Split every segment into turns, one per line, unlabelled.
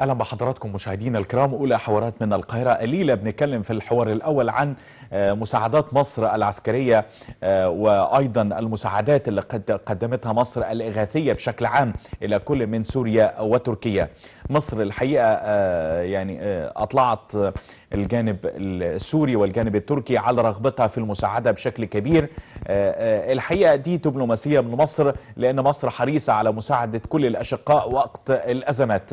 أهلا بحضراتكم مشاهدينا الكرام أولى حوارات من القاهرة قليلة بنتكلم في الحوار الأول عن مساعدات مصر العسكرية وأيضا المساعدات اللي قد قدمتها مصر الإغاثية بشكل عام إلى كل من سوريا وتركيا. مصر الحقيقة يعني أطلعت الجانب السوري والجانب التركي على رغبتها في المساعدة بشكل كبير. الحقيقة دي دبلوماسية من مصر لأن مصر حريصة على مساعدة كل الأشقاء وقت الأزمات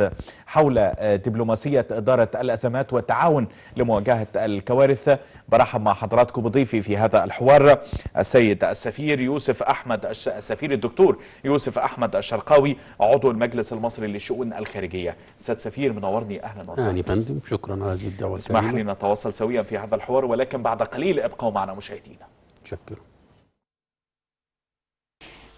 حول دبلوماسية إدارة الأزمات والتعاون لمواجهة الكوارث. برحب مع حضراتكم بضيفي في هذا الحوار السيد السفير يوسف أحمد السفير الدكتور يوسف أحمد الشرقاوي عضو المجلس المصري للشؤون الخارجية سيد سفير منورني. أهلا وسهلا.
أهلا فندم شكرا على هذه الدعوة
اسمح لي نتواصل سويا في هذا الحوار ولكن بعد قليل أبقوا معنا مشاهدينا.
شكرا.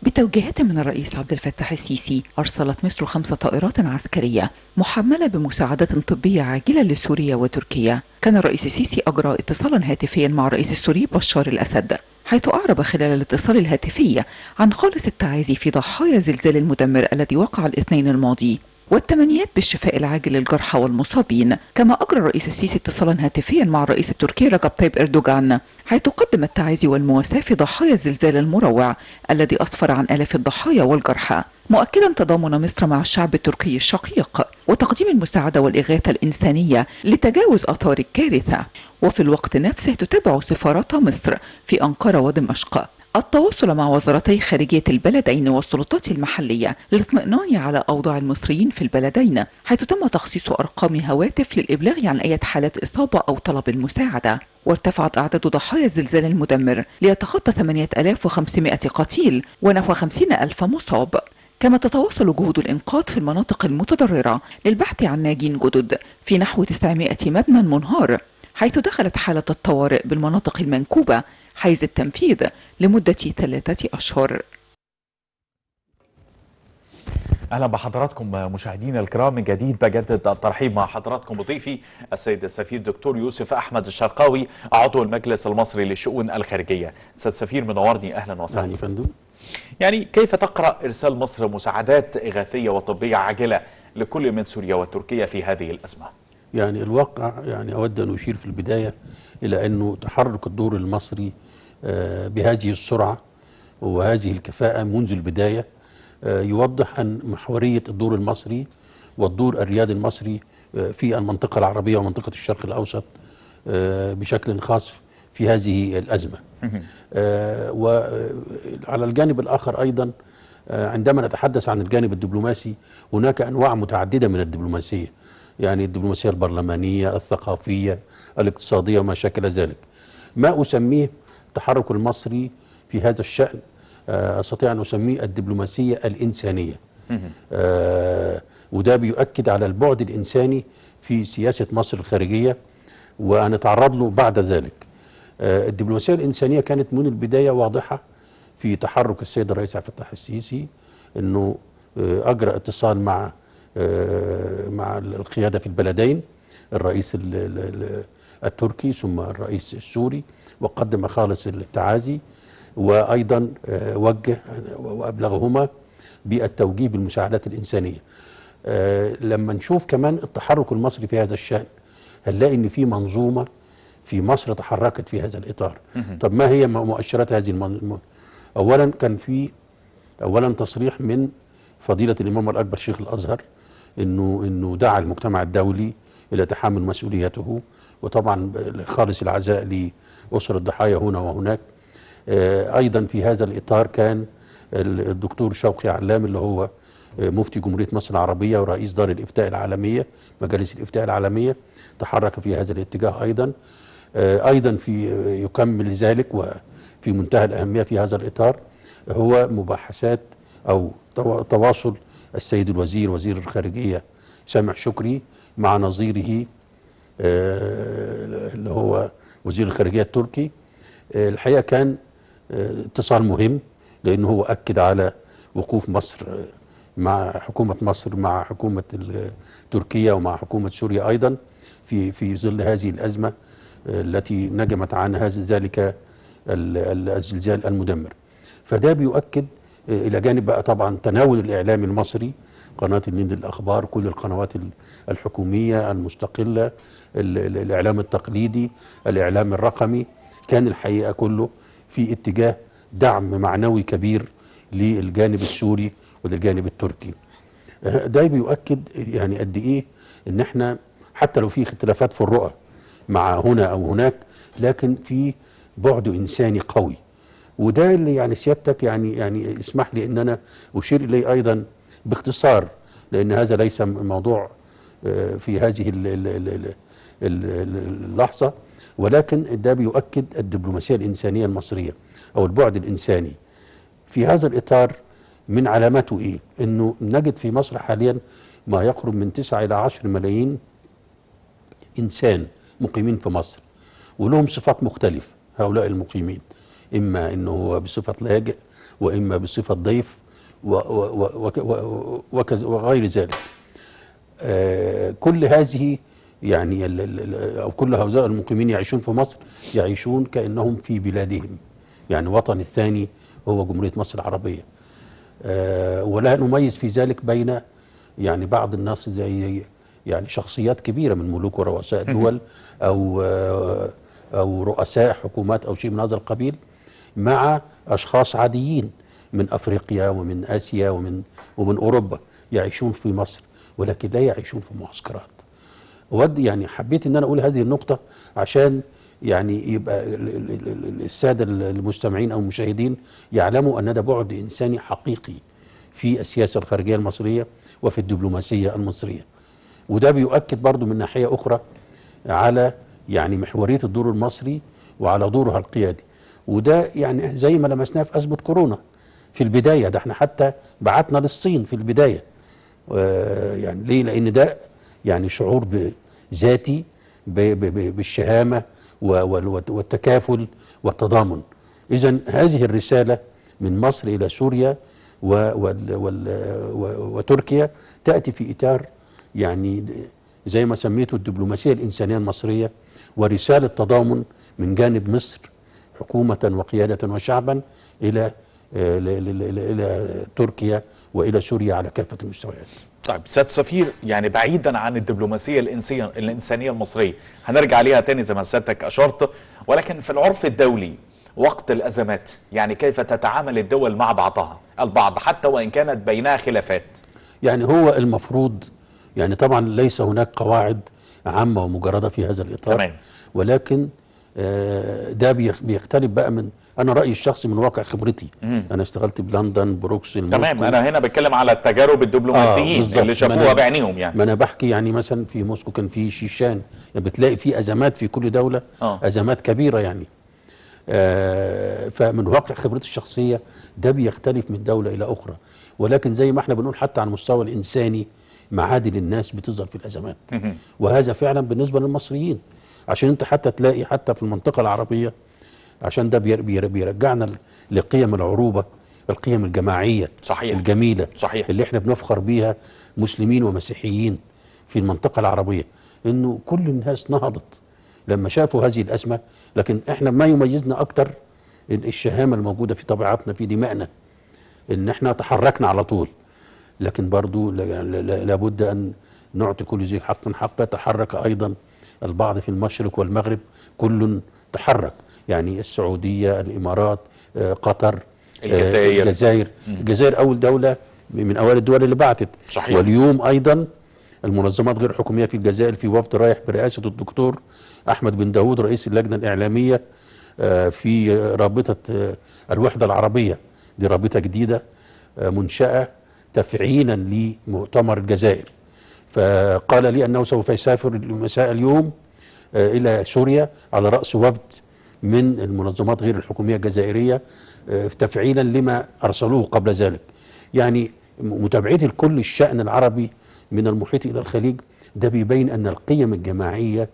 بتوجيهات من الرئيس عبد الفتاح السيسي أرسلت مصر خمس طائرات عسكرية محملة بمساعدات طبية عاجلة لسوريا وتركيا. كان الرئيس السيسي أجرى اتصالا هاتفيا مع الرئيس السوري بشار الأسد حيث أعرب خلال الاتصال الهاتفي عن خالص التعازي في ضحايا الزلزال المدمر الذي وقع الاثنين الماضي. والتمنيات بالشفاء العاجل للجرحى والمصابين. كما أجرى الرئيس السيسي اتصالا هاتفيا مع الرئيس التركي رجب طيب إردوغان حيث قدم التعازي والمواساة في ضحايا الزلزال المروع الذي أسفر عن آلاف الضحايا والجرحى مؤكدا تضامن مصر مع الشعب التركي الشقيق وتقديم المساعدة والإغاثة الإنسانية لتجاوز آثار الكارثة. وفي الوقت نفسه تتابع سفارات مصر في أنقرة ودمشق. التواصل مع وزارتي خارجية البلدين والسلطات المحلية للاطمئنان على أوضاع المصريين في البلدين حيث تم تخصيص أرقام هواتف للإبلاغ عن أي حالة إصابة أو طلب المساعدة. وارتفعت أعداد ضحايا الزلزال المدمر ليتخطى 8500 قتيل ونحو 50 ألف مصاب. كما تتواصل جهود الإنقاذ في المناطق المتضررة للبحث عن ناجين جدد في نحو 900 مبنى منهار حيث دخلت حالة الطوارئ بالمناطق المنكوبة حيز التنفيذ لمدة ثلاثة أشهر.
أهلا بحضراتكم مشاهدينا الكرام من جديد بجدد الترحيب مع حضراتكم بضيفي السيد السفير دكتور يوسف أحمد الشرقاوي عضو المجلس المصري للشؤون الخارجية. سيد سفير منورني أهلا وسهلا.
أهلا فندم.
يعني كيف تقرأ إرسال مصر مساعدات إغاثية وطبية عاجلة لكل من سوريا وتركيا في هذه الازمه
يعني الواقع يعني أود أن أشير في البداية إلى انه تحرك الدور المصري بهذه السرعة وهذه الكفاءة منذ البداية. يوضح أن محورية الدور المصري والدور الريادي المصري في المنطقة العربية ومنطقة الشرق الأوسط بشكل خاص في هذه الأزمة. وعلى الجانب الآخر أيضا عندما نتحدث عن الجانب الدبلوماسي هناك أنواع متعددة من الدبلوماسية يعني الدبلوماسية البرلمانية الثقافية الاقتصادية وما شكل ذلك. ما أسميه التحرك المصري في هذا الشأن أستطيع أن أسميه الدبلوماسية الإنسانية. آه وده بيؤكد على البعد الإنساني في سياسة مصر الخارجية وهنتعرض له بعد ذلك. آه الدبلوماسية الإنسانية كانت من البداية واضحة في تحرك السيد الرئيس عبد الفتاح السيسي إنه آه اجرى اتصال مع مع القيادة في البلدين الرئيس ال ال التركي ثم الرئيس السوري وقدم خالص التعازي وأيضا وجه وأبلغهما بالتوجيه بالمساعدات الإنسانية. لما نشوف كمان التحرك المصري في هذا الشأن هنلاقي إن في منظومة في مصر تحركت في هذا الإطار. طب ما هي مؤشرات هذه المنظومه؟ اولا كان في اولا تصريح من فضيلة الإمام الأكبر شيخ الأزهر إنه إنه دعا المجتمع الدولي إلى تحمل مسؤوليته وطبعا خالص العزاء لاسر الضحايا هنا وهناك. أيضا في هذا الإطار كان الدكتور شوقي علام اللي هو مفتي جمهورية مصر العربية ورئيس دار الإفتاء العالمية مجالس الإفتاء العالمية تحرك في هذا الاتجاه أيضا. أيضا في يكمل ذلك وفي منتهى الأهمية في هذا الإطار هو مباحثات أو تواصل السيد الوزير وزير الخارجية سامح شكري مع نظيره اللي هو وزير الخارجية التركي الحقيقة كان اتصال مهم لأنه هو أكد على وقوف مصر مع حكومة مصر مع حكومة تركيا ومع حكومة سوريا أيضا في في ظل هذه الأزمة التي نجمت عن هذا ذلك الزلزال المدمر. فده بيؤكد إلى جانب بقى طبعا تناول الإعلام المصري قناة النيل للاخبار كل القنوات ال- الحكومية المستقلة ال- ال- الإعلام التقليدي الإعلام الرقمي. كان الحقيقة كله في اتجاه دعم معنوي كبير للجانب السوري وللجانب التركي. آه، ده بيؤكد يعني قد إيه إن إحنا حتى لو في اختلافات في الرؤى مع هنا أو هناك لكن في بعد إنساني قوي. وده اللي يعني سيادتك يعني يعني اسمح لي إن أنا أشير إليه أيضا. باختصار لأن هذا ليس موضوع آه، في هذه ال- ال- ال- ال- ال- اللحظة ولكن ده بيؤكد الدبلوماسية الإنسانية المصرية أو البعد الإنساني في هذا الإطار من علاماته إيه؟ أنه نجد في مصر حاليا ما يقرب من 9 إلى 10 ملايين إنسان مقيمين في مصر ولهم صفات مختلفة هؤلاء المقيمين إما أنه هو بصفة لاجئ وإما بصفة ضيف وغير ذلك. آه، كل هذه يعني أو كل هؤلاء المقيمين يعيشون في مصر يعيشون كأنهم في بلادهم. يعني وطن الثاني هو جمهورية مصر العربية. آه، ولا نميز في ذلك بين يعني بعض الناس زي يعني شخصيات كبيرة من ملوك ورؤساء دول أو آه، أو رؤساء حكومات أو شيء من هذا القبيل مع أشخاص عاديين. من أفريقيا ومن آسيا ومن ومن أوروبا يعيشون في مصر ولكن لا يعيشون في معسكرات. ود يعني حبيت إن أنا أقول هذه النقطة عشان يعني يبقى ال- ال- ال- ال- السادة المستمعين أو المشاهدين يعلموا أن ده بعد إنساني حقيقي في السياسة الخارجية المصرية وفي الدبلوماسية المصرية. وده بيؤكد برضو من ناحية أخرى على يعني محورية الدور المصري وعلى دورها القيادي. وده يعني زي ما لمسناه في أزمة كورونا. في البداية ده إحنا حتى بعتنا للصين في البداية. يعني ليه؟ لأن ده يعني شعور ذاتي بالشهامة والتكافل والتضامن. إذا هذه الرسالة من مصر إلى سوريا وتركيا تأتي في إطار يعني زي ما سميته الدبلوماسية الإنسانية المصرية ورسالة تضامن من جانب مصر حكومة وقيادة وشعبا إلى إلى تركيا وإلى سوريا على كافة المستويات.
طيب سيادة سفير يعني بعيدا عن الدبلوماسية الإنسية الإنسانية المصرية هنرجع عليها تاني زي ما سيادتك أشرت ولكن في العرف الدولي وقت الأزمات يعني كيف تتعامل الدول مع بعضها؟ البعض حتى وإن كانت بينها خلافات.
يعني هو المفروض يعني طبعا ليس هناك قواعد عامة ومجردة في هذا الإطار
تمام.
ولكن آه، ده بيخ- بيختلف بقى من أنا رأيي الشخصي من واقع خبرتي. أنا اشتغلت بلندن بروكسل
تمام. أنا هنا بتكلم على التجارب الدبلوماسيين
بالظبط.
اللي شافوها بعينيهم يعني.
ما أنا بحكي يعني مثلا في موسكو كان في شيشان. يعني بتلاقي في أزمات في كل دولة
آه.
أزمات كبيرة يعني. آه فمن واقع خبرتي الشخصية ده بيختلف من دولة إلى أخرى. ولكن زي ما إحنا بنقول حتى على المستوى الإنساني معادن الناس بتظهر في الأزمات. وهذا فعلا بالنسبة للمصريين. عشان أنت حتى تلاقي حتى في المنطقة العربية عشان ده بير- بير- بيرجعنا لقيم العروبة القيم الجماعية
صحيح.
الجميلة
صحيح.
اللي إحنا بنفخر بيها مسلمين ومسيحيين في المنطقة العربية إنه كل الناس نهضت لما شافوا هذه الأزمة لكن إحنا ما يميزنا أكتر ال- الشهامة الموجودة في طبيعتنا في دمائنا إن إحنا تحركنا على طول لكن برضو لا- لا- لا- لابد أن نعطي كل ذي حق حقه تحرك أيضا البعض في المشرق والمغرب كل تحرك يعني السعودية الإمارات آه، قطر آه،
الجزائر.
الجزائر. الجزائر أول دولة من أوائل الدول اللي بعتت.
صحيح.
واليوم أيضا المنظمات غير الحكومية في الجزائر في وفد رايح برئاسة الدكتور أحمد بن داود رئيس اللجنة الإعلامية آه، في رابطة الوحدة العربية. دي رابطة جديدة منشأة تفعيلا لمؤتمر الجزائر. فقال لي أنه سوف يسافر مساء اليوم إلى سوريا على رأس وفد من المنظمات غير الحكومية الجزائرية آه، تفعيلا لما أرسلوه قبل ذلك يعني متابعتي لكل الشأن العربي من المحيط إلى الخليج ده بيبين أن القيم الجماعية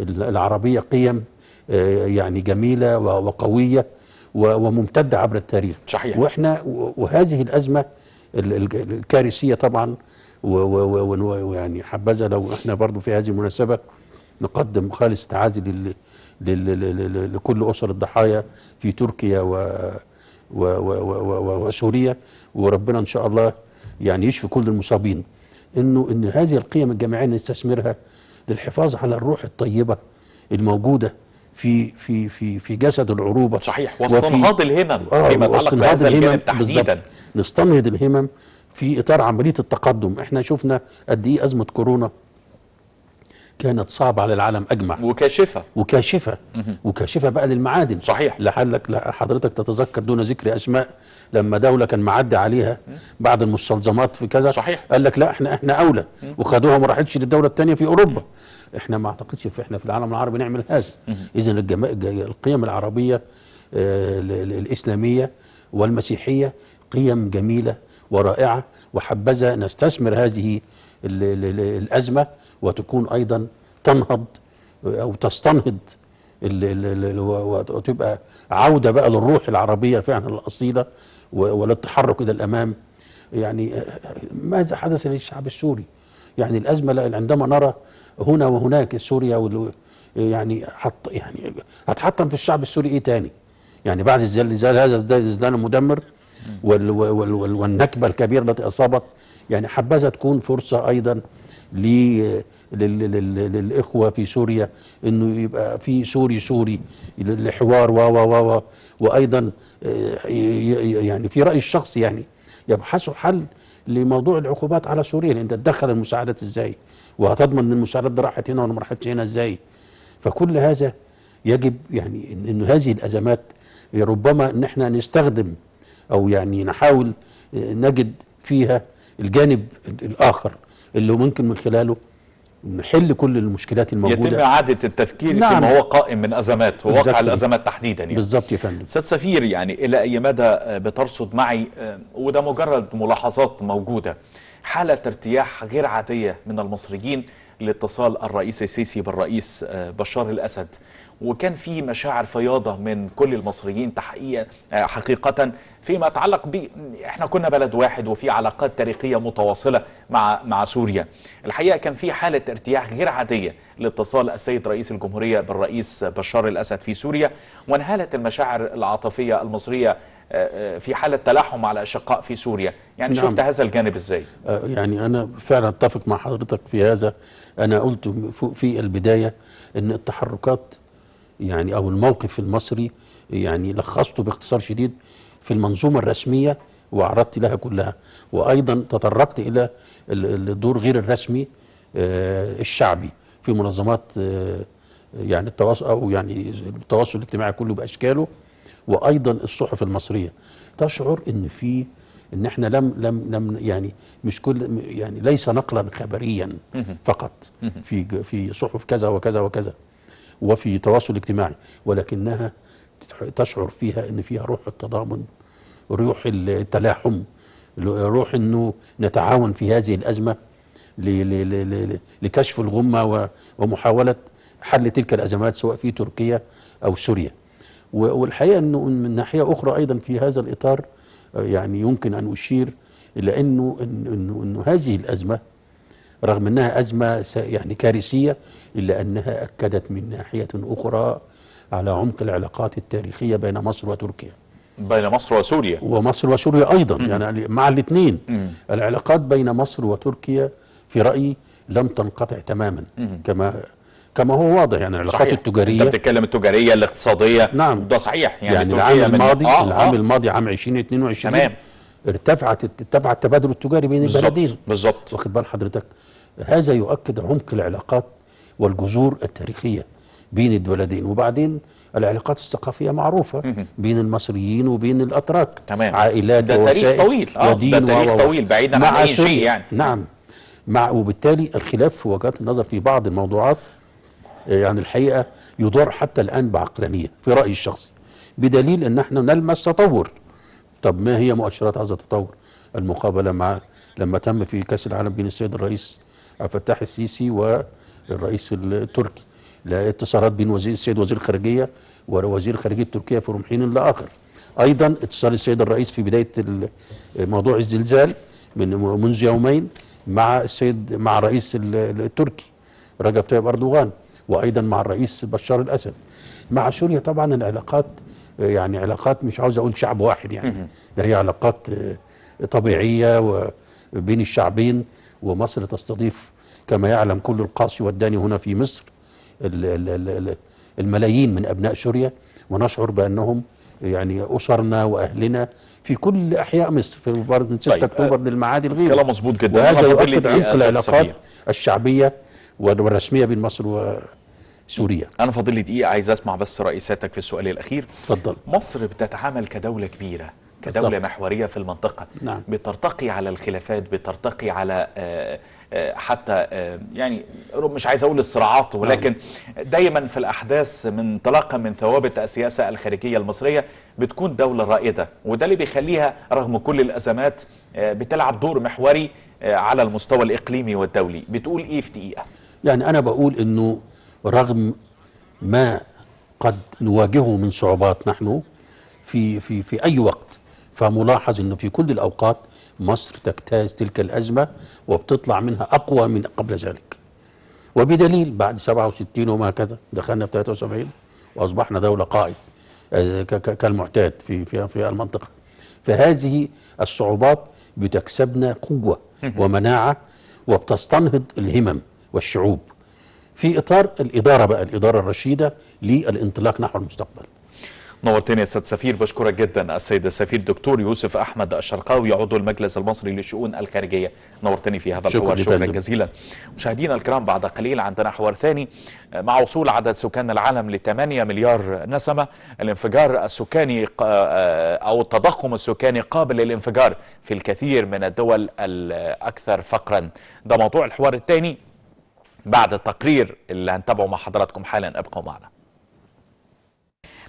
العربية قيم آه، يعني جميلة وقوية وممتدة عبر التاريخ
صحيح.
وإحنا و- وهذه الأزمة ال- ال- الكارثية طبعا ويعني حبذا لو إحنا برضو في هذه المناسبة نقدم خالص تعازي لل- لكل أسر الضحايا في تركيا و و و و و وسوريا. وربنا إن شاء الله يعني يشفي كل المصابين. إنه إن هذه القيم الجامعية نستثمرها للحفاظ على الروح الطيبة الموجودة في في في في جسد العروبة.
صحيح. واستنهاض الهمم
آه،
فيما يتعلق بهذا
الهمم
الجانب تحديدا.
نستنهض الهمم في إطار عملية التقدم. إحنا شفنا قد إيه أزمة كورونا. كانت صعبة على العالم أجمع.
وكاشفة.
وكاشفة. وكاشفة بقى للمعادن.
صحيح.
لعلك لا- حضرتك تتذكر دون ذكر أسماء لما دولة كان معدي عليها بعض المستلزمات في كذا
صحيح.
قال لك لا إحنا إحنا أولى. وخدوها ما راحتش للدولة الثانية في أوروبا. إحنا ما أعتقدش في إحنا في العالم العربي نعمل هذا. الج- القيم العربية آه، ال- ال- الإسلامية والمسيحية قيم جميلة ورائعة وحبذا نستثمر هذه ال- ال- ال- الأزمة وتكون أيضا تنهض أو تستنهض وتبقى عودة بقى للروح العربية فعلا الأصيلة وللتحرك إلى الأمام يعني ماذا حدث للشعب السوري؟ يعني الأزمة لا- عندما نرى هنا وهناك سوريا يعني حط يعني هتحطم في الشعب السوري إيه تاني؟ يعني بعد الزلزال هذا الزلزال المدمر وال وال وال والنكبة الكبيرة التي أصابت يعني حبذا تكون فرصة أيضا للإخوة في سوريا إنه يبقى في سوري سوري لحوار و و و وأيضا آه، يعني في رايي الشخصي يعني يبحثوا حل لموضوع العقوبات على سوريا لأن تدخل المساعدات إزاي؟ وهتضمن إن المساعدات دي راحت هنا ولا ما راحتش هنا إزاي؟ فكل هذا يجب يعني انه هذه الأزمات ربما إن إحنا نستخدم أو يعني نحاول آه، نجد فيها الجانب الآخر. اللي ممكن من خلاله نحل كل المشكلات
يتم
الموجوده
إعادة التفكير
نعم.
فيما هو قائم من أزمات وواقع. الأزمات تحديدا يعني
بالظبط يا فندم
أستاذ سفير يعني إلى أي مدى بترصد معي آه، وده مجرد ملاحظات موجودة حالة ارتياح غير عادية من المصريين لاتصال الرئيس السيسي بالرئيس آه، بشار الأسد. وكان في مشاعر فياضة من كل المصريين تحقيقا آه، حقيقة فيما يتعلق ب إحنا كنا بلد واحد وفي علاقات تاريخية متواصلة مع مع سوريا. الحقيقة كان في حالة ارتياح غير عادية لاتصال السيد رئيس الجمهورية بالرئيس بشار الأسد في سوريا وانهالت المشاعر آه، آه، في حالة تلاحم على أشقاء في سوريا. يعني
نعم.
شفت هذا الجانب إزاي؟
آه، يعني أنا فعلا أتفق مع حضرتك في هذا. أنا قلت في البداية إن التحركات يعني أو الموقف المصري يعني لخصته باختصار شديد في المنظومة الرسمية وعرضت لها كلها. وأيضا تطرقت ال- الدور غير الرسمي آه، الشعبي في منظمات آه، يعني التواصل أو يعني التواصل الاجتماعي كله بأشكاله. وأيضا الصحف المصرية. تشعر إن في إن إحنا لم لم لم يعني مش كل يعني ليس نقلا خبريا فقط. في في صحف كذا وكذا وكذا وفي تواصل اجتماعي ولكنها تشعر فيها إن فيها روح التضامن روح التلاحم روح إنه نتعاون في هذه الأزمة لكشف الغمة ومحاولة حل تلك الأزمات سواء في تركيا أو سوريا. والحقيقة إنه من ناحية أخرى أيضا في هذا الإطار آه، يعني يمكن أن أشير إلى إنه إنه إنه, هذه الأزمة رغم إنها أزمة يعني كارثية إلا أنها أكدت من ناحية أخرى على عمق العلاقات التاريخية بين مصر وتركيا.
بين مصر وسوريا.
ومصر وسوريا أيضا يعني مع الاثنين. العلاقات بين مصر وتركيا في رأيي لم تنقطع تماما كما كما هو واضح يعني العلاقات
صحيح.
التجارية
أنت بتتكلم التجارية الاقتصادية
نعم.
ده صحيح يعني,
يعني, العام الماضي
آه
العام
آه.
الماضي عام 2022
تمام.
ارتفعت ارتفع التبادل التجاري بين البلدين
بالظبط
واخد بال حضرتك هذا يؤكد عمق العلاقات والجذور التاريخية بين البلدين وبعدين العلاقات الثقافية معروفة بين المصريين وبين الأتراك
تمام.
عائلات
ده تاريخ طويل.
ودين
ده تاريخ
و-
طويل بعيداً عن أي شيء. يعني.
نعم مع وبالتالي الخلاف في وجهات النظر في بعض الموضوعات يعني الحقيقة يدار حتى الآن بعقلانية في رأيي الشخصي. بدليل إن إحنا نلمس تطور. طب ما هي مؤشرات هذا التطور؟ المقابلة مع لما تم في كأس العالم بين السيد الرئيس عبد الفتاح السيسي والرئيس التركي. لا اتصالات بين وزير السيد وزير الخارجية ووزير خارجيه تركيا في حين لآخر. أيضا اتصال السيد الرئيس في بداية موضوع الزلزال من منذ يومين مع السيد مع الرئيس ال- التركي رجب طيب أردوغان. وأيضا مع الرئيس بشار الأسد. مع سوريا طبعا العلاقات يعني علاقات مش عاوز أقول شعب واحد يعني. ده هي علاقات آه، طبيعية و بين الشعبين ومصر تستضيف كما يعلم كل القاصي والداني هنا في مصر ال- ال- ال- ال- الملايين من أبناء سوريا. ونشعر بأنهم يعني أسرنا وأهلنا في كل أحياء مصر في من 6
طيب،
أكتوبر للمعادي الغير
كلام مظبوط جدا.
وهذا يؤكد عمق العلاقات. الشعبية والرسمية بين مصر وسوريا.
أنا فاضل لي دقيقة عايز أسمع بس رئيساتك في السؤال الأخير.
اتفضل.
مصر بتتعامل كدولة كبيرة كدولة
بالضبط.
محورية في المنطقة.
نعم.
بترتقي على الخلافات بترتقي على آه، آه، حتى آه، يعني مش عايز أقول الصراعات ولكن دايما في الأحداث من انطلاقا من ثوابت السياسة الخارجية المصرية بتكون دولة رائدة وده اللي بيخليها رغم كل الأزمات آه، بتلعب دور محوري على المستوى الإقليمي والدولي. بتقول إيه في دقيقة؟
يعني أنا بقول إنه رغم ما قد نواجهه من صعوبات نحن في في في أي وقت فملاحظ إنه في كل الأوقات مصر تجتاز تلك الأزمة وبتطلع منها أقوى من قبل ذلك. وبدليل بعد 67 وما كذا دخلنا في 73 وأصبحنا دولة قائد آه، كالمعتاد في في في المنطقة. فهذه الصعوبات بتكسبنا قوة ومناعة وبتستنهض الهمم. والشعوب. في إطار الإدارة بقى الإدارة الرشيدة للانطلاق نحو المستقبل.
نورتني يا سيد سفير بشكرك جدا السيد السفير دكتور يوسف أحمد الشرقاوي عضو المجلس المصري للشؤون الخارجية. نورتني في هذا
شكراً
الحوار شكرا
فندم.
جزيلا. مشاهدينا الكرام بعد قليل عندنا حوار ثاني. مع وصول عدد سكان العالم ل 8 مليار نسمة الانفجار السكاني ق- أو التضخم السكاني قابل للانفجار في الكثير من الدول الأكثر فقرا. ده موضوع الحوار الثاني. بعد التقرير اللي هنتابعه مع حضراتكم حالا ابقوا معنا.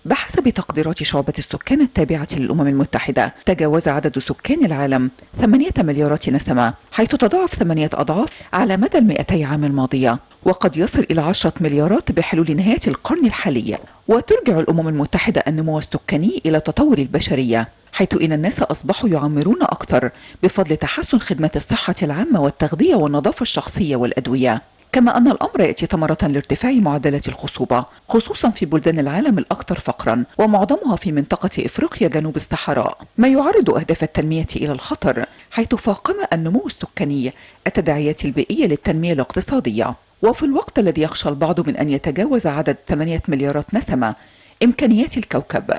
بحسب تقديرات شعبة السكان التابعة للأمم المتحدة. تجاوز عدد سكان العالم 8 مليارات نسمة حيث تضاعف ثمانية أضعاف على مدى المئتي عام الماضية. وقد يصل إلى عشرة مليارات بحلول نهاية القرن الحالي. وترجع الأمم المتحدة النمو السكاني إلى تطور البشرية حيث إن الناس أصبحوا يعمرون أكثر بفضل تحسن خدمات الصحة العامة والتغذية والنظافة الشخصية والأدوية. كما أن الأمر يأتي ثمرة لارتفاع معدلات الخصوبة خصوصا في بلدان العالم الأكثر فقرا ومعظمها في منطقة إفريقيا جنوب الصحراء. ما يعرض أهداف التنمية إلى الخطر حيث فاقم النمو السكاني التداعيات البيئية للتنمية الاقتصادية. وفي الوقت الذي يخشى البعض من أن يتجاوز عدد 8 مليارات نسمة إمكانيات الكوكب.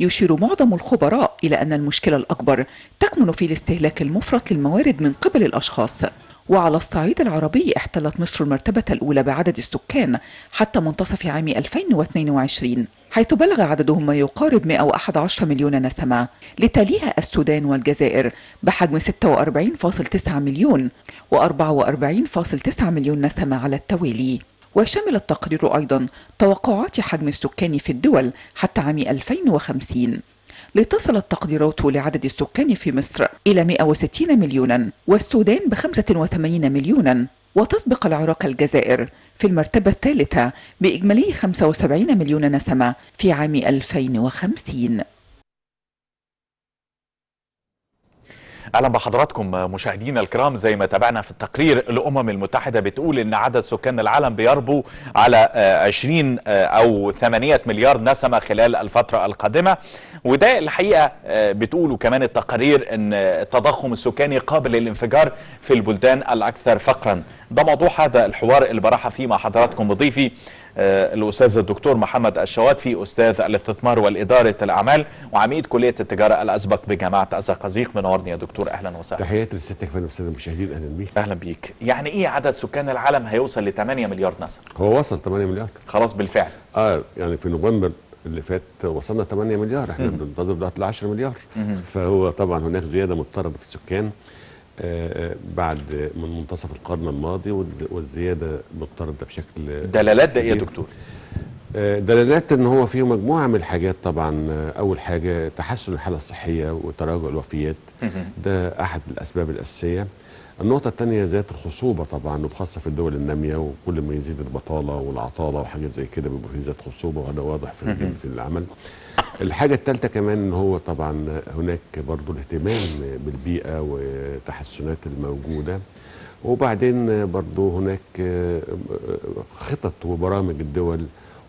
يشير معظم الخبراء إلى أن المشكلة الأكبر تكمن في الاستهلاك المفرط للموارد من قبل الأشخاص. وعلى الصعيد العربي احتلت مصر المرتبة الأولى بعدد السكان حتى منتصف عام 2022 حيث بلغ عددهم ما يقارب 111 مليون نسمة. لتليها السودان والجزائر بحجم 46.9 مليون و44.9 مليون نسمة على التوالي. وشمل التقرير أيضا توقعات حجم السكان في الدول حتى عام 2050 لتصل التقديرات لعدد السكان في مصر إلى 160 مليونا والسودان ب 85 مليونا وتسبق العراق الجزائر في المرتبة الثالثة بإجمالي 75 مليون نسمة في عام 2050
أهلا بحضراتكم مشاهدينا الكرام زي ما تابعنا في التقرير الأمم المتحدة بتقول إن عدد سكان العالم بيربو على آه، 20 آه، أو 8 مليار نسمة خلال الفترة القادمة. وده الحقيقة آه، بتقول كمان التقارير إن التضخم السكاني قابل للانفجار في البلدان الأكثر فقرا. ده موضوع هذا الحوار اللي براحة فيه مع حضراتكم بضيفي آه، الأستاذ الدكتور محمد الشواتفي أستاذ الاستثمار والإدارة الأعمال وعميد كلية التجارة الأسبق بجامعة الزقازيق منورني يا دكتور أهلا وسهلا.
تحياتي لسيادتك فندم الساده المشاهدين أهلا بيك.
أهلا بيك. يعني إيه عدد سكان العالم هيوصل ل 8 مليار نسمة؟
هو وصل 8 مليار.
خلاص بالفعل.
آه يعني في نوفمبر اللي فات وصلنا 8 مليار. إحنا بننتظر دلوقتي ل 10 مليار فهو طبعا هناك زيادة مضطردة في السكان. آه آه، بعد من منتصف القرن الماضي والز- والزيادة مضطردة بشكل
دلالات ده إيه يا. دكتور؟
آه، دلالات إن هو فيه مجموعة من الحاجات طبعا. آه، أول حاجة تحسن الحالة الصحية وتراجع الوفيات. ده أحد الأسباب الأساسية. النقطة الثانية ذات الخصوبة طبعا وبخاصة في الدول النامية وكل ما يزيد البطالة والعطالة وحاجات زي كده بيبقى في ذات خصوبة وهذا واضح في في العمل. الحاجة الثالثة كمان إن هو طبعا هناك برضو الاهتمام بالبيئة والتحسنات الموجودة. وبعدين برضو هناك خطط وبرامج الدول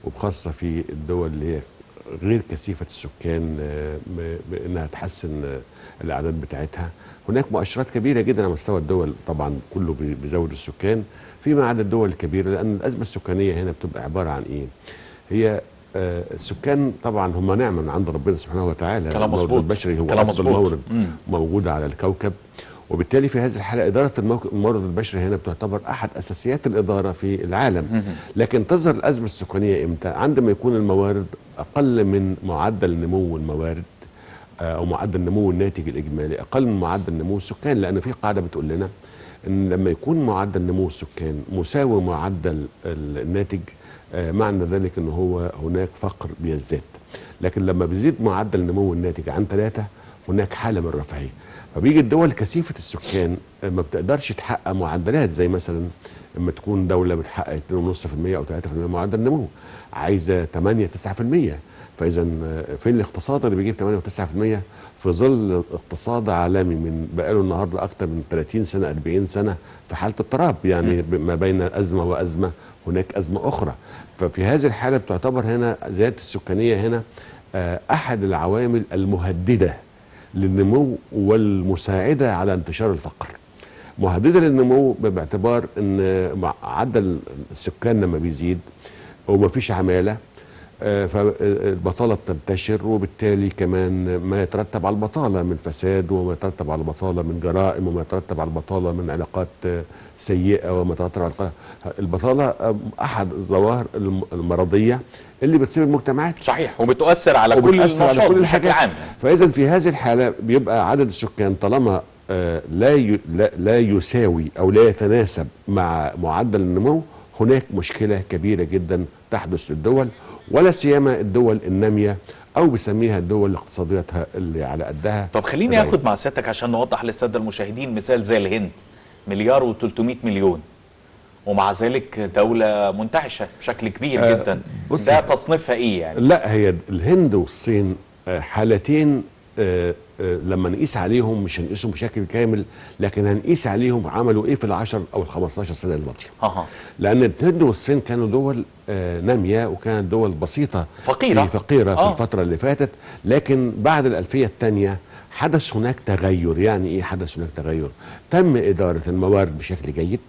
وبخاصة في الدول اللي هي غير كثيفة السكان بانها تحسن الأعداد بتاعتها. هناك مؤشرات كبيرة جدا على مستوى الدول طبعا كله بي- بيزود السكان فيما عدا الدول الكبيرة لأن الأزمة السكانية هنا بتبقى عبارة عن إيه؟ هي آه، السكان طبعا هم نعمة من عند ربنا سبحانه وتعالى
كلام
المورد
مظبوط.
البشري هو
كلام
افضل. مورد. موجود على الكوكب وبالتالي في هذه الحالة إدارة المورد البشري هنا بتعتبر أحد أساسيات الإدارة في العالم لكن تظهر الأزمة السكانية إمتى عندما يكون الموارد أقل من معدل نمو الموارد أو معدل نمو الناتج الإجمالي. أقل من معدل نمو السكان لأن في قاعدة بتقول لنا إن لما يكون معدل نمو السكان مساوي معدل ال- الناتج آه، معنى ذلك إن هو هناك فقر بيزداد. لكن لما بيزيد معدل نمو الناتج عن ثلاثة هناك حالة من الرفاهيه فبيجي الدول كثيفة السكان آه، ما بتقدرش تحقق معدلات زي مثلا لما تكون دولة بتحقق 2.5% أو 3% معدل نمو عايزة 8 9% فإذا فين الاقتصاد اللي بيجيب 8 و9% في ظل اقتصاد عالمي من بقاله النهارده أكثر من 30 سنة 40 سنة في حالة اضطراب. يعني ما بين أزمة وأزمة هناك أزمة أخرى. ففي هذه الحالة بتعتبر هنا زيادة السكانية هنا آه، أحد العوامل المهددة للنمو والمساعدة على انتشار الفقر. مهددة للنمو باعتبار إن عدد السكان لما بيزيد ومفيش عمالة فالبطالة بتنتشر وبالتالي كمان ما يترتب على البطالة من فساد وما يترتب على البطالة من جرائم وما يترتب على البطالة من علاقات سيئة وما يترتب على آه، أحد الظواهر الم- المرضية اللي بتصيب المجتمعات.
صحيح وبتؤثر على كل
وبتأثر على كل
بشكل عام.
فاذا في هذه الحالة بيبقى عدد السكان طالما آه، لا لا لا يساوي أو لا يتناسب مع معدل النمو هناك مشكلة كبيرة جدا تحدث للدول. ولا سيما الدول النامية أو بيسميها الدول اللي اقتصادياتها اللي على قدها
طب خليني. آخد مع سيادتك عشان نوضح للسادة المشاهدين مثال زي الهند مليار و300 مليون ومع ذلك دولة منتعشة بشكل كبير
آه،
جدا. ده تصنيفها إيه يعني؟
لا هي الهند والصين آه، حالتين آه، لما نقيس عليهم مش هنقيسهم بشكل كامل لكن هنقيس عليهم عملوا إيه في العشر أو ال 15 سنه الماضيه
أها.
لأن الهند والصين كانوا دول آه، نامية وكانت دول بسيطة
فقيرة.
في فقيرة في
آه.
الفترة اللي فاتت. لكن بعد الألفية الثانية حدث هناك تغير. يعني إيه حدث هناك تغير؟ تم إدارة الموارد بشكل جيد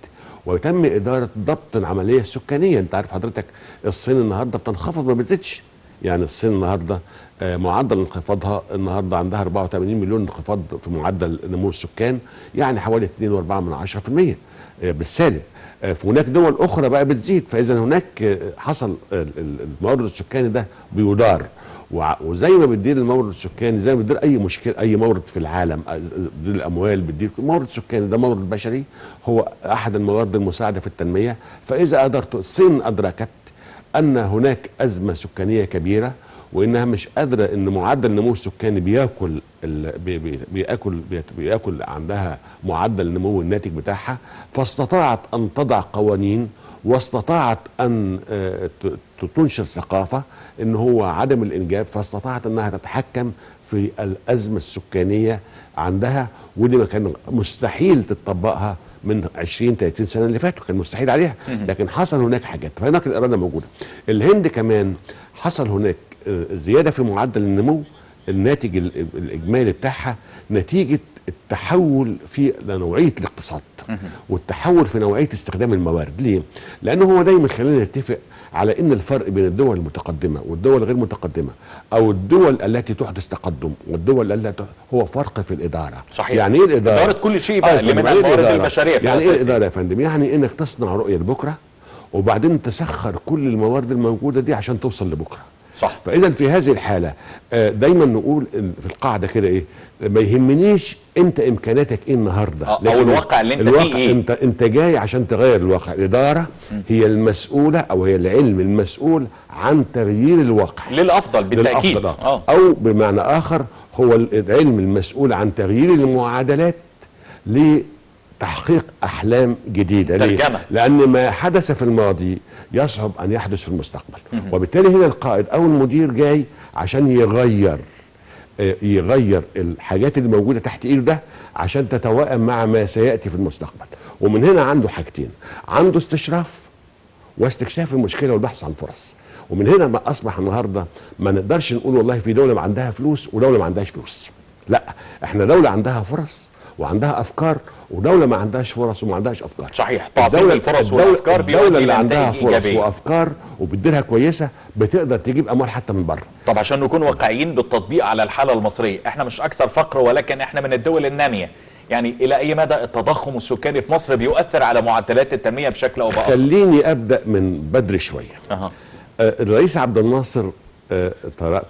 وتم إدارة ضبط العملية السكانيه أنت عارف حضرتك الصين النهارده بتنخفض ما بتزيدش. يعني الصين النهارده معدل انخفاضها النهارده عندها 84 مليون انخفاض في معدل نمو السكان يعني حوالي 2.4 من 10% آه، بالسالب. آه، فهناك دول أخرى بقى بتزيد فإذا هناك آه، حصل ال- ال- المورد السكاني ده بيدار. وزي ما بتدير المورد السكاني زي ما بتدير أي مشكله أي مورد في العالم آه، بتدير الأموال بتدير مورد سكاني ده مورد بشري هو أحد الموارد المساعدة في التنمية. فإذا أدرت الصين أدركت أن هناك أزمة سكانية كبيرة وإنها مش قادرة إن معدل النمو السكاني بيأكل ال- بي- بي- بيأكل بيأكل عندها معدل النمو الناتج بتاعها فاستطاعت أن تضع قوانين واستطاعت أن آه، تنشر ثقافة إن هو عدم الإنجاب فاستطاعت إنها تتحكم في الأزمة السكانية عندها ودي ما كان مستحيل تطبقها من 20 30 سنة اللي فاتوا كان مستحيل عليها. لكن حصل هناك حاجات فهناك الإرادة موجودة. الهند كمان حصل هناك زيادة في معدل النمو الناتج ال- الإجمالي بتاعها نتيجة التحول في نوعية الاقتصاد والتحول في نوعية استخدام الموارد. ليه؟ لأنه هو دايما خلينا نتفق على إن الفرق بين الدول المتقدمة والدول الغير متقدمة أو الدول التي تحدث تقدم والدول التي هو فرق في الإدارة.
صحيح.
يعني إيه الإدارة؟
إدارة كل شيء بقى
آه،
اللي
إيه
الموارد؟ البشرية في
يعني
إيه
الإدارة يا فندم؟ يعني إنك تصنع رؤية لبكرة وبعدين تسخر كل الموارد الموجودة دي عشان توصل لبكرة.
صح.
فاذا في هذه الحالة آه، دايما نقول في القاعدة كده إيه ما يهمنيش أنت إمكاناتك إيه النهارده.
آه، أو
لكن
الواقع اللي فيه
الواقع
إيه؟
انت أنت جاي عشان تغير الواقع. الإدارة هي المسؤولة أو هي العلم المسؤول عن تغيير الواقع.
للأفضل بالتأكيد.
للأفضل،
آه.
أو بمعنى آخر هو العلم المسؤول عن تغيير المعادلات لتحقيق أحلام جديدة. ليه؟
ترجمة.
لأن ما حدث في الماضي يصعب أن يحدث في المستقبل. وبالتالي هنا القائد أو المدير جاي عشان يغير آه، يغير الحاجات اللي موجودة تحت إيده ده عشان تتوائم مع ما سيأتي في المستقبل. ومن هنا عنده حاجتين عنده استشراف واستكشاف المشكلة والبحث عن فرص. ومن هنا ما أصبح النهارده ما نقدرش نقول والله في دولة ما عندها فلوس ودولة ما عندهاش فلوس. لا إحنا دولة عندها فرص وعندها أفكار ودولة ما عندهاش فرص وما عندهاش أفكار.
صحيح تعظيم الفرص
والأفكار
الدولة
اللي عندها فرص وأفكار وبتديرها كويسة بتقدر تجيب أموال حتى من بره.
طب عشان نكون واقعيين بالتطبيق على الحالة المصرية إحنا مش أكثر فقر ولكن إحنا من الدول النامية. يعني إلى أي مدى التضخم السكاني في مصر بيؤثر على معدلات التنمية بشكل أو بآخر؟
خليني أبدأ من بدري
شوية.
آه، الرئيس عبد الناصر آه،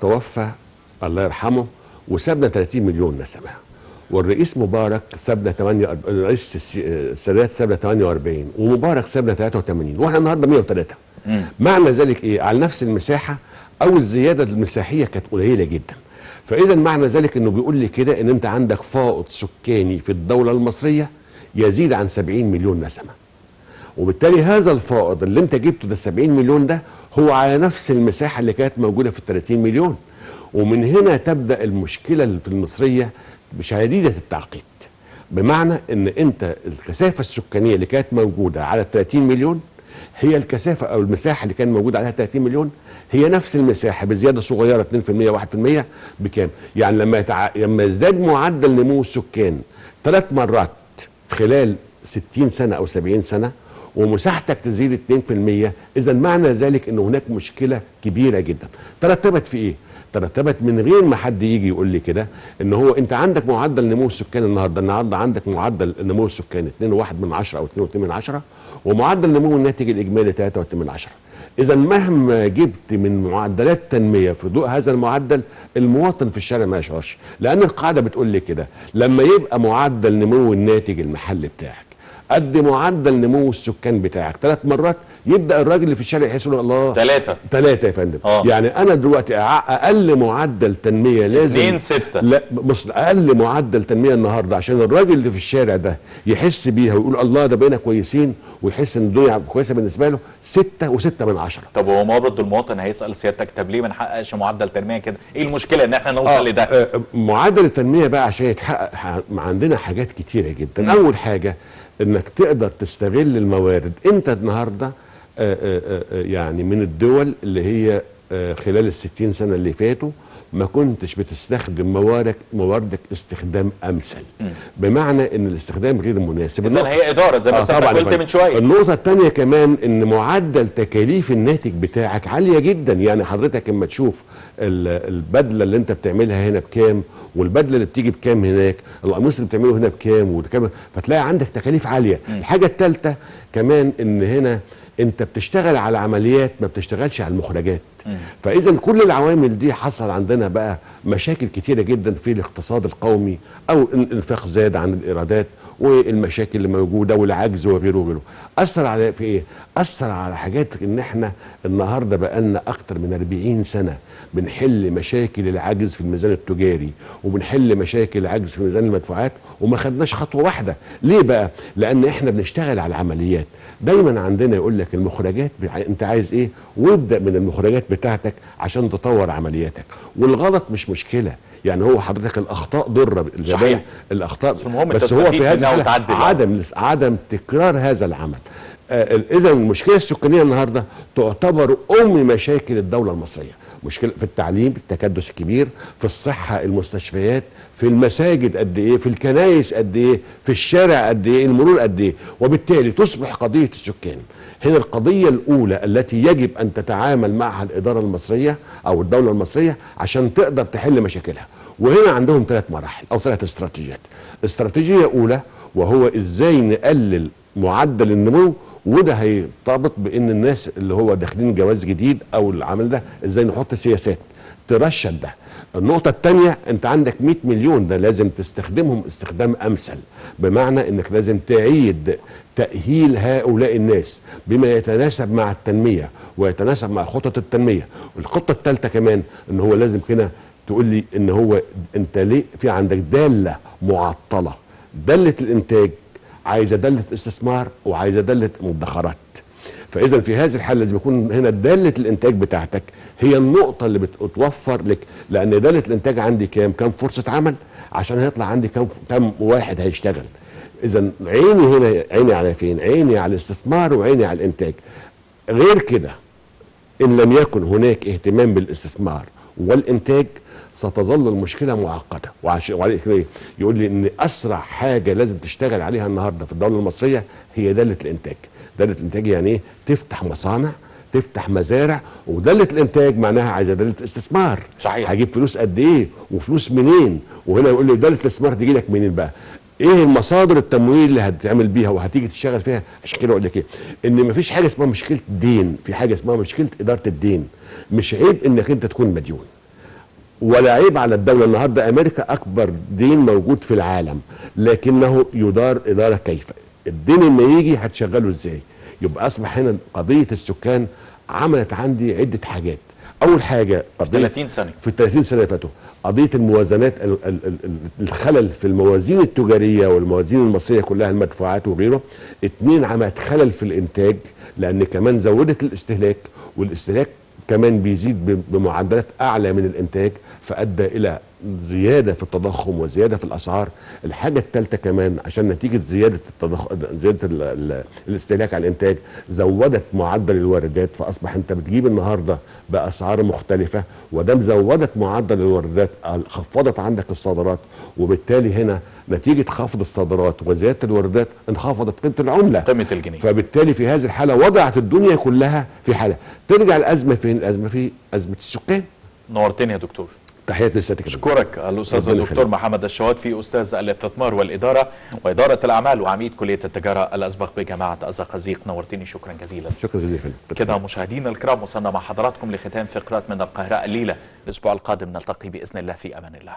توفى الله يرحمه وسابنا 30 مليون نسمة. والرئيس مبارك سابنا 8 الرئيس الس- السادات سابنا 48 ومبارك سابنا 83 وإحنا النهارده 103 معنى ذلك إيه؟ على نفس المساحة أو الزيادة المساحية كانت قليلة جدا. فاذا معنى ذلك إنه بيقول لي كده إن أنت عندك فائض سكاني في الدولة المصرية يزيد عن 70 مليون نسمة. وبالتالي هذا الفائض اللي أنت جبته ده 70 مليون ده هو على نفس المساحة اللي كانت موجودة في ال 30 مليون. ومن هنا تبدأ المشكلة في المصرية شديده التعقيد. بمعنى إن أنت الكثافة السكانية اللي كانت موجودة على 30 مليون هي الكثافة أو المساحة اللي كان موجود عليها 30 مليون هي نفس المساحة بزيادة صغيرة 2% 1% بكام؟ يعني لما يتع... لما يزداد معدل نمو السكان ثلاث مرات خلال 60 سنة أو 70 سنة ومساحتك تزيد 2% اذا معنى ذلك إن هناك مشكلة كبيرة جدا. ترتبت في إيه؟ ترتبت من غير ما حد يجي يقول لي كده إن هو أنت عندك معدل نمو السكان النهارده النهارده عندك معدل النمو السكاني 2.1 من 10 أو 2.2 من 10 ومعدل نمو الناتج الإجمالي 3.2 من 10 إذا مهما جبت من معدلات تنمية في ضوء هذا المعدل المواطن في الشارع ما يشعرش. لأن القاعدة بتقول لي كده لما يبقى معدل نمو الناتج المحلي بتاعك قد معدل نمو السكان بتاعك ثلاث مرات يبدأ الراجل اللي في الشارع يحس له الله
ثلاثة
ثلاثة يا فندم
آه.
يعني أنا دلوقتي أقل معدل تنمية لازم
اتنين ستة.
لا بص أقل معدل تنمية النهاردة عشان الراجل اللي في الشارع ده يحس بيها ويقول الله ده بقينا كويسين ويحس إن الدنيا كويسة بالنسبة له ستة وستة من عشرة
طب هو ما برضه المواطن هيسأل سيادتك طب ليه ما نحققش معدل تنمية كده؟ إيه المشكلة إن إحنا نوصل لده؟
آه، معدل التنمية بقى عشان يتحقق عندنا حاجات كتيرة جدا أول حاجة إنك تقدر تستغل الموارد أنت النهارده آه، آه، آه، يعني من الدول اللي هي آه، خلال الستين سنة اللي فاتوا ما كنتش بتستخدم مواردك مواردك استخدام أمثل. بمعنى إن الاستخدام غير مناسب.
اذا هي إدارة زي ما
آه، طبعاً
قلت. من شوية.
النقطة الثانية كمان إن معدل تكاليف الناتج بتاعك عالية جدا. يعني حضرتك اما تشوف ال- البدلة اللي أنت بتعملها هنا بكام والبدلة اللي بتيجي بكام هناك القميص اللي بتعمله هنا بكام فتلاقي عندك تكاليف عالية. الحاجة الثالثة كمان إن هنا انت بتشتغل على عمليات ما بتشتغلش على المخرجات. فاذا كل العوامل دي حصل عندنا بقى مشاكل كتيرة جدا في الاقتصاد القومي أو الانفاق زاد عن الإيرادات. والمشاكل اللي موجودة والعجز وغيره وغيره. أثر على في إيه؟ أثر على حاجات إن إحنا النهارده بقالنا أكتر من 40 سنة بنحل مشاكل العجز في الميزان التجاري وبنحل مشاكل العجز في ميزان المدفوعات وما خدناش خطوة واحدة. ليه بقى؟ لأن إحنا بنشتغل على العمليات. دايما عندنا يقول لك المخرجات أنت عايز إيه؟ وابدأ من المخرجات بتاعتك عشان تطور عملياتك. والغلط مش مشكلة. يعني هو حضرتك الأخطاء ضره
صحيح.
الأخطاء
بس
هو في هذا. عدم عدم تكرار هذا العمل آه اذا المشكلة السكانية النهارده تعتبر أم مشاكل الدولة المصرية مشكلة في التعليم التكدس الكبير في الصحة المستشفيات في المساجد قد إيه في الكنائس قد إيه في الشارع قد إيه المرور قد إيه. وبالتالي تصبح قضية السكان. هنا القضية الأولى التي يجب أن تتعامل معها الإدارة المصرية أو الدولة المصرية عشان تقدر تحل مشاكلها. وهنا عندهم ثلاث مراحل أو ثلاث استراتيجيات. استراتيجية أولى وهو إزاي نقلل معدل النمو وده هيرتبط بإن الناس اللي هو داخلين جواز جديد أو العمل ده إزاي نحط سياسات ترشد ده. النقطة الثانية أنت عندك 100 مليون ده لازم تستخدمهم استخدام أمثل بمعنى إنك لازم تعيد تأهيل هؤلاء الناس بما يتناسب مع التنمية ويتناسب مع خطط التنمية. والخطة الثالثة كمان إن هو لازم كده تقول لي إن هو أنت ليه في عندك دالة معطلة. دالة الإنتاج عايزة دالة استثمار وعايزة دالة مدخرات. فإذا في هذه الحالة لازم يكون هنا داله الإنتاج بتاعتك هي النقطة اللي بتوفر لك لأن داله الإنتاج عندي كام؟ كام فرصة عمل؟ عشان هيطلع عندي كام كام واحد هيشتغل. إذا عيني هنا عيني على فين؟ عيني على الاستثمار وعيني على الإنتاج. غير كده إن لم يكن هناك اهتمام بالاستثمار والإنتاج ستظل المشكلة معقدة. وعليه كده إيه؟ يقول لي إن أسرع حاجة لازم تشتغل عليها النهارده في الدولة المصرية هي داله الإنتاج. داله الإنتاج يعني إيه؟ تفتح مصانع تفتح مزارع وداله الإنتاج معناها عايزة داله استثمار
صحيح.
هجيب فلوس قد إيه؟ وفلوس منين؟ وهنا يقول لي داله الاستثمار تجي لك منين بقى؟ إيه المصادر التمويل اللي هتعمل بيها وهتيجي تشتغل فيها؟ عشان كده أقول لك إيه؟ إن مفيش حاجة اسمها مشكلة دين في حاجة اسمها مشكلة إدارة الدين. مش عيب إنك أنت تكون مديون. ولا عيب على الدولة النهاردة أمريكا أكبر دين موجود في العالم لكنه يدار إدارة كيف؟ الدين لما يجي هتشغله إزاي؟ يبقى أصبح هنا قضية السكان عملت عندي عدة حاجات. أول حاجة قضية
30 سنة.
في ال 30 سنة فاتوا قضية الموازنات ال- ال- ال- ال- الخلل في الموازين التجارية والموازين المصرية كلها المدفوعات وغيره. اتنين عملت خلل في الإنتاج لأن كمان زودت الاستهلاك والاستهلاك كمان بيزيد بمعدلات أعلى من الإنتاج. فأدى إلى زيادة في التضخم وزيادة في الأسعار. الحاجة الثالثه كمان عشان نتيجة زيادة التضخم زيادة ال ال الاستهلاك على الإنتاج زودت معدل الواردات فأصبح أنت بتجيب النهارده بأسعار مختلفة ودام زودت معدل الواردات خفضت عندك الصادرات وبالتالي هنا نتيجة خفض الصادرات وزيادة الواردات انخفضت قيمة العملة.
قيمة الجنيه.
فبالتالي في هذه الحالة وضعت الدنيا كلها في حالة. ترجع الازمه فين؟ الازمه في أزمة السكان.
نورتني يا دكتور.
تحياتي لسيادتك
الأستاذ.
ربنا
الدكتور. محمد الشواتفي أستاذ الإستثمار والإدارة وإدارة الأعمال وعميد كلية التجارة الأسبق بجامعة الزقازيق نورتني شكرا جزيلا.
شكرا جزيلا.
كده مشاهدينا الكرام وصلنا مع حضراتكم لختام فقرات من القاهرة الليلة. الأسبوع القادم نلتقي بإذن الله في أمان الله.